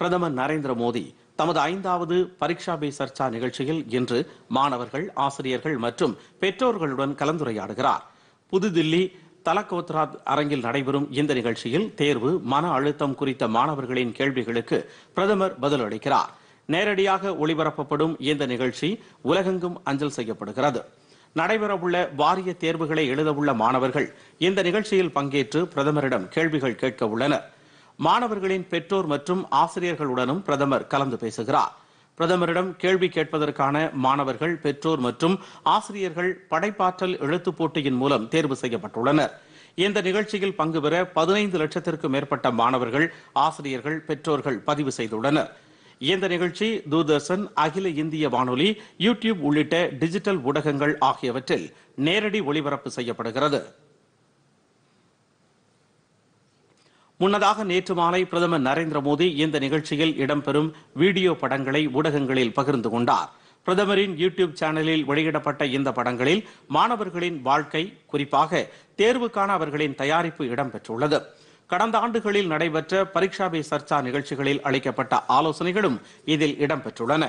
பிரதமர் நரேந்திர மோடி தமது ஐந்தாவது பரீட்சா பே சர்ச்சா நிகழ்ச்சியில் இன்று மாணவர்கள் ஆசிரியர்கள் மற்றும் பெற்றோர்களுடன் கலந்துரையாடுகிறார். புதுதில்லி தலக்கோத்ரா அரங்கில் நடைபெறும் இந்த நிகழ்ச்சியில் தேர்வு மன அழுத்தம் குறித்த மாணவர்களின் கேள்விகளுக்கு பிரதமர் பதிலளிக்கிறார். நேரடியாக ஒளிபரப்பப்படும் இந்த நிகழ்ச்சி உலகெங்கும் அஞ்சல் செய்யப்படுகிறது. நடைபெறவுள்ள வாரிய தேர்வுகளை எழுதவுள்ள மாணவர்கள் இந்த நிகழ்ச்சியில் பங்கேற்று பிரதமரிடம் கேள்விகள் கேட்க உள்ளனர். மாணவர்களின் பெற்றோர் மற்றும் ஆசிரியர்களுடனும் பிரதமர் கலந்து பேசுகிறார். பிரதமரிடம் கேள்வி கேட்பதற்கான மாணவர்கள் பெற்றோர் மற்றும் ஆசிரியர்கள் படைப்பாற்றல் எழுத்துப் போட்டியின் மூலம் தேர்வு செய்யப்பட்டுள்ளனர். இந்த நிகழ்ச்சியில் பங்கு பெற பதினைந்து லட்சத்திற்கும் மேற்பட்ட மாணவர்கள் ஆசிரியர்கள் பெற்றோர்கள் பதிவு செய்துள்ளனர். இந்த நிகழ்ச்சி தூர்தர்ஷன் அகில இந்திய வானொலி யூ டியூப் உள்ளிட்ட டிஜிட்டல் ஊடகங்கள் ஆகியவற்றில் நேரடி ஒளிபரப்பு செய்யப்படுகிறது. முன்னதாக நேற்று மாலை பிரதமர் நரேந்திர மோடி இந்த நிகழ்ச்சியில் இடம்பெறும் வீடியோ படங்களை ஊடகங்களில் பகிர்ந்து கொண்டார். பிரதமரின் யூடியூப் சேனலில் வெளியிடப்பட்ட இந்த படங்களில் மாணவர்களின் வாழ்க்கை குறிப்பாக தேர்வுக்கான அவர்களின் தயாரிப்பு இடம்பெற்றுள்ளது. கடந்த ஆண்டுகளில் நடைபெற்ற பரீட்சா பே சர்ச்சா நிகழ்ச்சிகளில் அளிக்கப்பட்ட ஆலோசனைகளும் இதில் இடம்பெற்றுள்ளன.